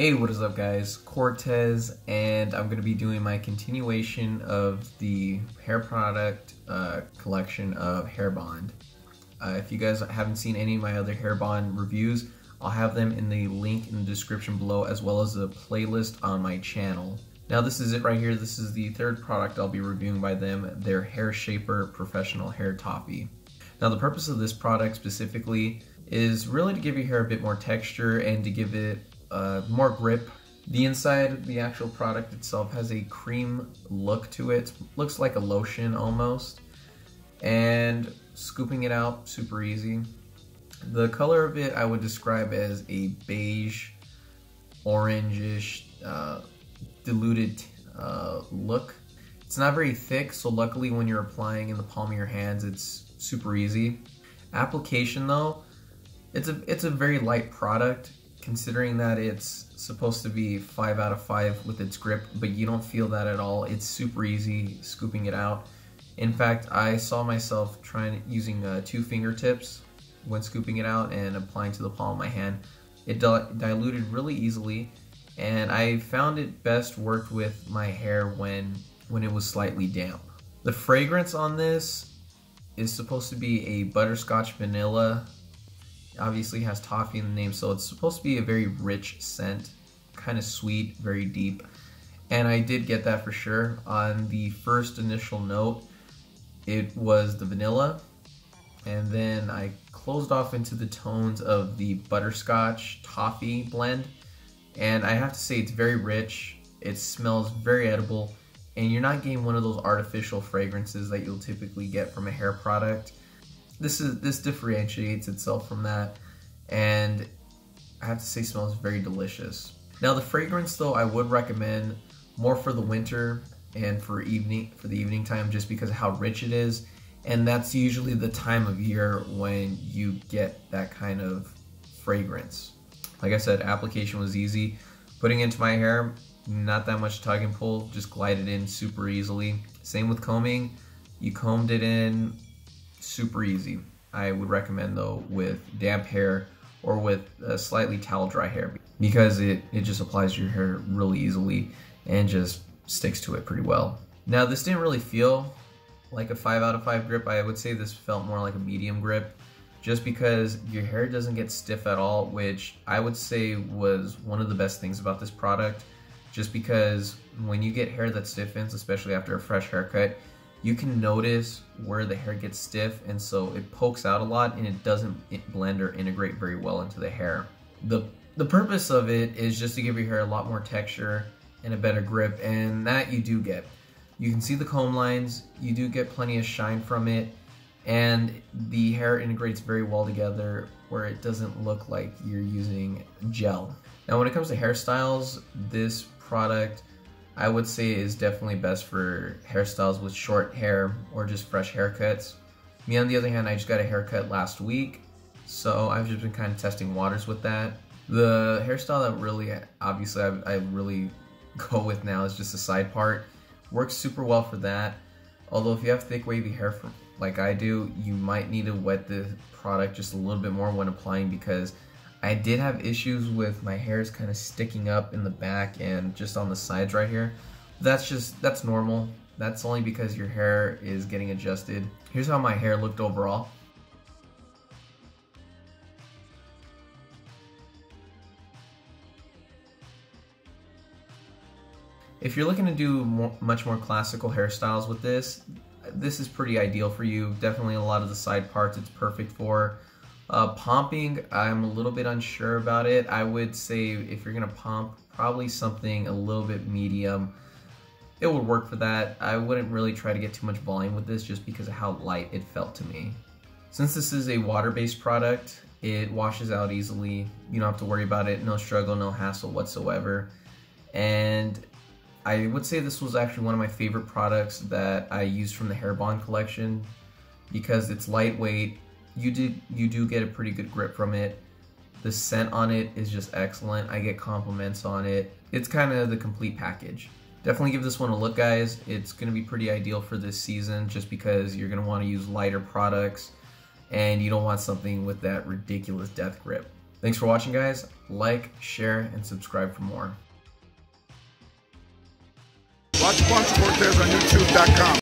Hey, what is up guys? Cortez, and I'm going to be doing my continuation of the hair product uh, collection of Hairbond. Uh, if you guys haven't seen any of my other Hairbond reviews, I'll have them in the link in the description below as well as the playlist on my channel. Now this is it right here. This is the third product I'll be reviewing by them, their Hair Shaper Professional Hair Toffee. Now the purpose of this product specifically is really to give your hair a bit more texture and to give it uh, more grip. The inside the actual product itself has a cream look to it. Looks like a lotion almost. And scooping it out, super easy. The color of it I would describe as a beige, orangish, uh, diluted uh, look. It's not very thick, so luckily when you're applying in the palm of your hands, it's super easy. Application though, it's a it's a very light product considering that it's supposed to be 5 out of 5 with its grip, but you don't feel that at all. It's super easy scooping it out. In fact, I saw myself trying using uh, two fingertips when scooping it out and applying to the palm of my hand. It diluted really easily, and I found it best worked with my hair when when it was slightly damp. The fragrance on this is supposed to be a butterscotch vanilla obviously has toffee in the name, so it's supposed to be a very rich scent, kind of sweet, very deep. And I did get that for sure. On the first initial note, it was the vanilla, and then I closed off into the tones of the butterscotch toffee blend. And I have to say, it's very rich. It smells very edible, and you're not getting one of those artificial fragrances that you'll typically get from a hair product this is this differentiates itself from that, and I have to say smells very delicious. Now the fragrance though I would recommend more for the winter and for evening for the evening time just because of how rich it is and that's usually the time of year when you get that kind of fragrance. Like I said, application was easy. Putting into my hair, not that much tug and pull, just glided in super easily. Same with combing, you combed it in super easy. I would recommend though with damp hair or with a slightly towel dry hair because it, it just applies your hair really easily and just sticks to it pretty well. Now this didn't really feel like a 5 out of 5 grip. I would say this felt more like a medium grip just because your hair doesn't get stiff at all, which I would say was one of the best things about this product. Just because when you get hair that stiffens, especially after a fresh haircut, you can notice where the hair gets stiff and so it pokes out a lot and it doesn't blend or integrate very well into the hair. The, the purpose of it is just to give your hair a lot more texture and a better grip and that you do get. You can see the comb lines, you do get plenty of shine from it and the hair integrates very well together where it doesn't look like you're using gel. Now when it comes to hairstyles, this product I would say is definitely best for hairstyles with short hair or just fresh haircuts. Me on the other hand, I just got a haircut last week, so I've just been kind of testing waters with that. The hairstyle that really, obviously, I, I really go with now is just a side part. Works super well for that. Although if you have thick wavy hair like I do, you might need to wet the product just a little bit more when applying because I did have issues with my hairs kind of sticking up in the back and just on the sides right here. That's just, that's normal. That's only because your hair is getting adjusted. Here's how my hair looked overall. If you're looking to do more, much more classical hairstyles with this, this is pretty ideal for you. Definitely a lot of the side parts it's perfect for. Uh, pumping, I'm a little bit unsure about it. I would say if you're gonna pump, probably something a little bit medium. It would work for that. I wouldn't really try to get too much volume with this just because of how light it felt to me. Since this is a water-based product, it washes out easily. You don't have to worry about it. No struggle, no hassle whatsoever. And I would say this was actually one of my favorite products that I used from the Hairbond collection because it's lightweight, you did you do get a pretty good grip from it. The scent on it is just excellent. I get compliments on it. It's kind of the complete package. Definitely give this one a look, guys. It's going to be pretty ideal for this season just because you're going to want to use lighter products and you don't want something with that ridiculous death grip. Thanks for watching, guys. Like, share, and subscribe for more. Watch Cortez on YouTube.com.